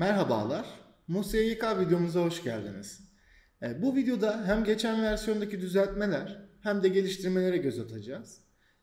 Merhabalar, MUSYK videomuza hoş geldiniz. E, Bu videoda hem geçen versiyondaki düzeltmeler hem de geliştirmelere göz atacağız.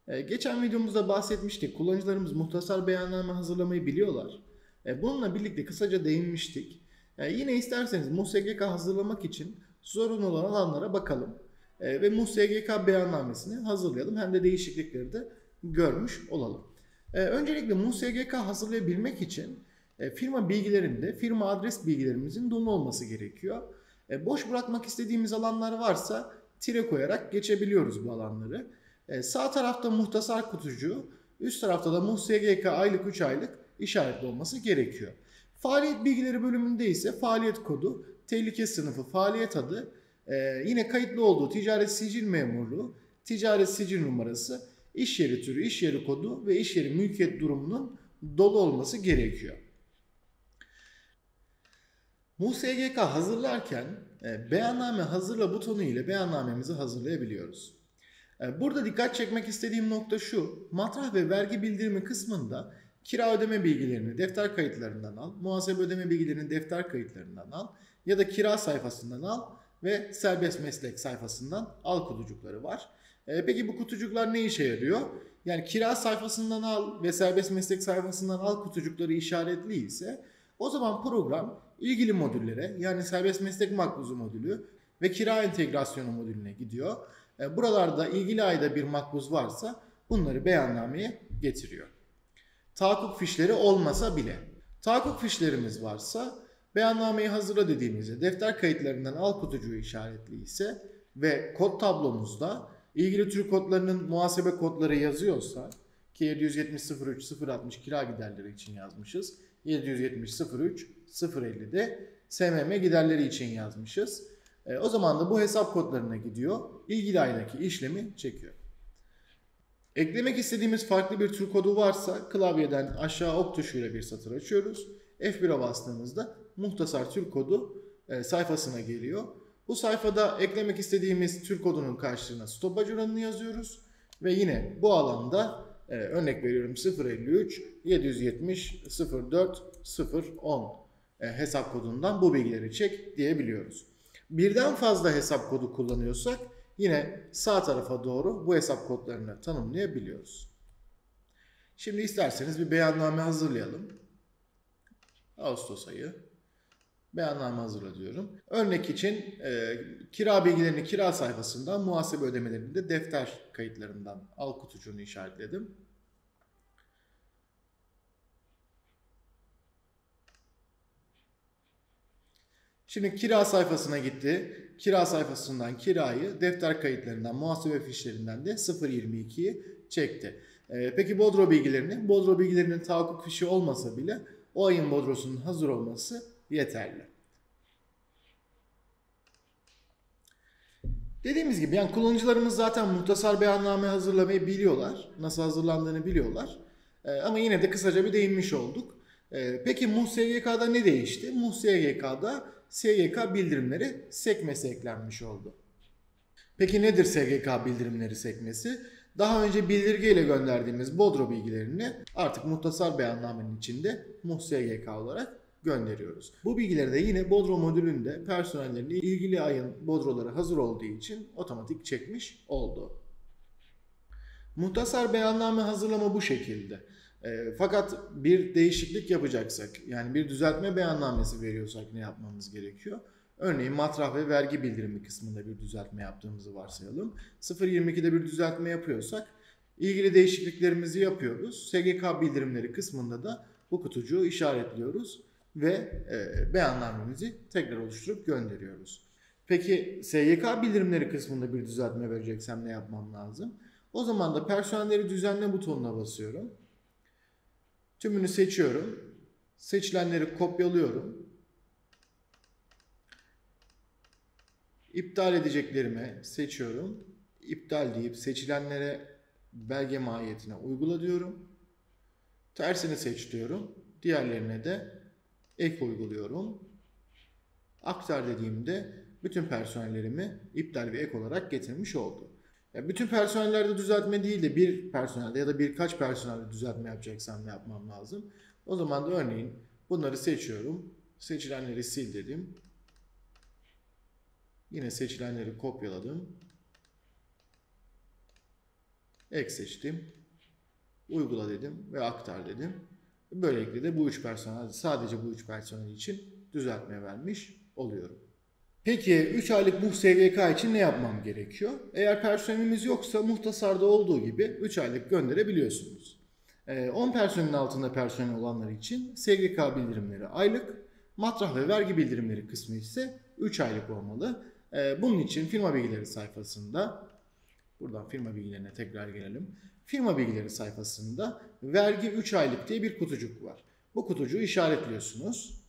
E, Geçen videomuzda bahsetmiştik, kullanıcılarımız muhtasar beyanname hazırlamayı biliyorlar. E, Bununla birlikte kısaca değinmiştik. E, Yine isterseniz MUSYK hazırlamak için zorunlu olan alanlara bakalım. E, Ve MUSYK beyannamesini hazırlayalım hem de değişiklikleri de görmüş olalım. E, Öncelikle MUSYK hazırlayabilmek için e, firma bilgilerinde firma adres bilgilerimizin dolu olması gerekiyor. E, boş bırakmak istediğimiz alanlar varsa tire koyarak geçebiliyoruz bu alanları. E, sağ tarafta muhtasar kutucuğu, üst tarafta da MUSYGK aylık 3 aylık işaretli olması gerekiyor. Faaliyet bilgileri bölümünde ise faaliyet kodu, tehlike sınıfı, faaliyet adı, yine kayıtlı olduğu ticaret sicil memurluğu, ticaret sicil numarası, iş yeri türü, iş yeri kodu ve iş yeri mülkiyet durumunun dolu olması gerekiyor. MUSYGK hazırlarken e, beyanname hazırla butonu ile beyannamemizi hazırlayabiliyoruz. E, Burada dikkat çekmek istediğim nokta şu. Matrah ve vergi bildirimi kısmında kira ödeme bilgilerini defter kayıtlarından al, muhasebe ödeme bilgilerini defter kayıtlarından al ya da kira sayfasından al ve serbest meslek sayfasından al kutucukları var. E, Peki bu kutucuklar ne işe yarıyor? Yani kira sayfasından al ve serbest meslek sayfasından al kutucukları işaretli ise o zaman program ilgili modüllere yani serbest meslek makbuzu modülü ve kira entegrasyonu modülüne gidiyor. E, Buralarda ilgili ayda bir makbuz varsa bunları beyannameye getiriyor. Tahakkuk fişleri olmasa bile. Tahakkuk fişlerimiz varsa beyannameyi hazırla dediğimizde defter kayıtlarından al kutucuğu işaretli ise ve kod tablomuzda ilgili tür kodlarının muhasebe kodları yazıyorsa ki 770 03 060 kira giderleri için yazmışız. 770 03 050'de SMM giderleri için yazmışız. E, o zaman da bu hesap kodlarına gidiyor. İlgili aydaki işlemi çekiyor. Eklemek istediğimiz farklı bir tür kodu varsa klavyeden aşağı ok tuşuyla bir satır açıyoruz. F1'e bastığımızda muhtasar tür kodu e, sayfasına geliyor. Bu sayfada eklemek istediğimiz tür kodunun karşılığına stopaj oranını yazıyoruz. Ve yine bu alanda e, örnek veriyorum 053 770 04 010 e, hesap kodundan bu bilgileri çek diyebiliyoruz. Birden fazla hesap kodu kullanıyorsak yine sağ tarafa doğru bu hesap kodlarını tanımlayabiliyoruz. Şimdi isterseniz bir beyanname hazırlayalım. Ağustos ayı. Beyanname hazırla. Örnek için e, kira bilgilerini kira sayfasından, muhasebe ödemelerini de defter kayıtlarından al kutucuğunu işaretledim. Şimdi kira sayfasına gitti. Kira sayfasından kirayı defter kayıtlarından, muhasebe fişlerinden de 0.22'yi çekti. Ee, peki bodro bilgilerini? Bodro bilgilerinin tahakkuk fişi olmasa bile o ayın bodrosunun hazır olması yeterli. Dediğimiz gibi yani kullanıcılarımız zaten muhtasar beyanname hazırlamayı biliyorlar. Nasıl hazırlandığını biliyorlar. Ee, ama yine de kısaca bir değinmiş olduk. Ee, peki MUSYGK'da ne değişti? MUSYGK'da SGK bildirimleri sekmesi eklenmiş oldu. Peki nedir SGK bildirimleri sekmesi? Daha önce bildirge ile gönderdiğimiz Bodro bilgilerini artık muhtasar beyannamenin içinde MUSYGK olarak gönderiyoruz. Bu bilgileri de yine Bodro modülünde personellerin ilgili ayın Bodroları hazır olduğu için otomatik çekmiş oldu. Muhtasar beyanname hazırlama bu şekilde. E, fakat bir değişiklik yapacaksak yani bir düzeltme beyannamesi veriyorsak ne yapmamız gerekiyor? Örneğin matrah ve vergi bildirimi kısmında bir düzeltme yaptığımızı varsayalım. 0.22'de bir düzeltme yapıyorsak ilgili değişikliklerimizi yapıyoruz. SGK bildirimleri kısmında da bu kutucuğu işaretliyoruz ve e, beyannamemizi tekrar oluşturup gönderiyoruz. Peki SGK bildirimleri kısmında bir düzeltme vereceksem ne yapmam lazım? O zaman da personelleri düzenle butonuna basıyorum. Tümünü seçiyorum. Seçilenleri kopyalıyorum. İptal edeceklerimi seçiyorum. İptal deyip seçilenlere belge mahiyetine uygula diyorum. Tersini seç diyorum. Diğerlerine de ek uyguluyorum. Aktar dediğimde bütün personellerimi iptal ve ek olarak getirmiş oldu. Ya bütün personellerde düzeltme değil de bir personelde ya da birkaç personelde düzeltme yapacaksam ne yapmam lazım? O zaman da örneğin bunları seçiyorum. Seçilenleri sil dedim. Yine seçilenleri kopyaladım. Ek seçtim. Uygula dedim ve aktar dedim. Böylelikle de bu üç personel sadece bu üç personel için düzeltme vermiş oluyorum. Peki 3 aylık bu SGK için ne yapmam gerekiyor? Eğer personelimiz yoksa muhtasarda olduğu gibi 3 aylık gönderebiliyorsunuz. 10 personelin altında personel olanlar için SGK bildirimleri aylık, matrah ve vergi bildirimleri kısmı ise 3 aylık olmalı. Bunun için firma bilgileri sayfasında, buradan firma bilgilerine tekrar gelelim. Firma bilgileri sayfasında vergi 3 aylık diye bir kutucuk var. Bu kutucuğu işaretliyorsunuz.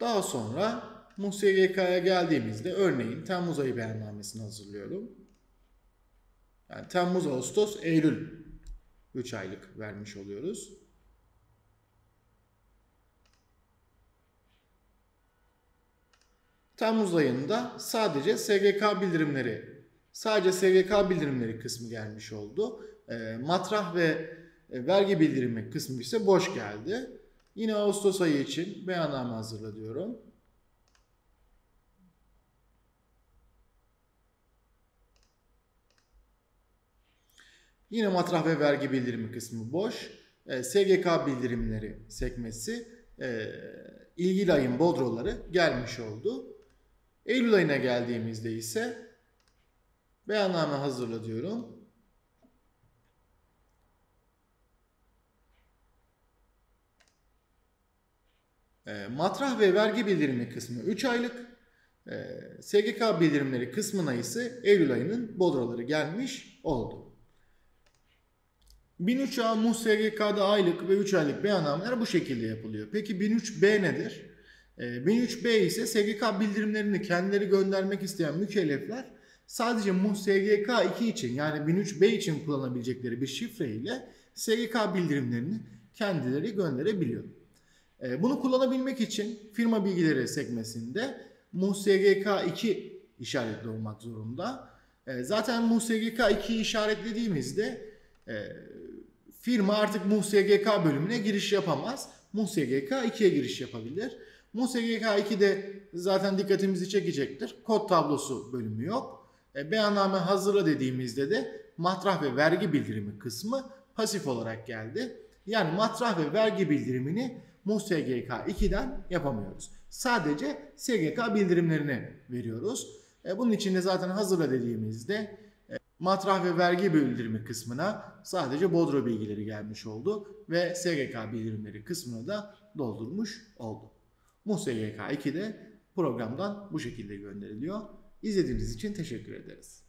Daha sonra MUSGK'ya geldiğimizde örneğin Temmuz ayı beyannamesini hazırlıyorum. Yani Temmuz, Ağustos, Eylül 3 aylık vermiş oluyoruz. Temmuz ayında sadece SGK bildirimleri, sadece SGK bildirimleri kısmı gelmiş oldu. E, matrah ve e, vergi bildirimi kısmı ise boş geldi. Yine Ağustos ayı için beyanname hazırla diyorum. Yine matrah ve vergi bildirimi kısmı boş. E, SGK bildirimleri sekmesi e, ilgili ayın bodroları gelmiş oldu. Eylül ayına geldiğimizde ise beyanname hazırla diyorum. E, matrah ve vergi bildirimi kısmı 3 aylık. E, SGK bildirimleri kısmına ise Eylül ayının bodroları gelmiş oldu. 1003A MUH SGK'da aylık ve 3 aylık beyannameler bu şekilde yapılıyor. Peki 1003B nedir? E, 1003B ise SGK bildirimlerini kendileri göndermek isteyen mükellefler sadece MUH SGK 2 için yani 1003B için kullanabilecekleri bir şifre ile SGK bildirimlerini kendileri gönderebiliyor. E, bunu kullanabilmek için firma bilgileri sekmesinde MUSGK 2 işaretli olmak zorunda. E, zaten MUSGK 2'yi işaretlediğimizde e, firma artık MUSGK bölümüne giriş yapamaz. MUSGK 2'ye giriş yapabilir. MUSGK 2'de zaten dikkatimizi çekecektir. Kod tablosu bölümü yok. Beyanname hazırla dediğimizde de matrah ve vergi bildirimi kısmı pasif olarak geldi. Yani matrah ve vergi bildirimini MUSGK 2'den yapamıyoruz. Sadece SGK bildirimlerini veriyoruz. E, bunun için de zaten hazırla dediğimizde e, matrah ve vergi bildirimi kısmına sadece bodro bilgileri gelmiş oldu ve SGK bildirimleri kısmını da doldurmuş oldu. MUSGK 2'de programdan bu şekilde gönderiliyor. İzlediğiniz için teşekkür ederiz.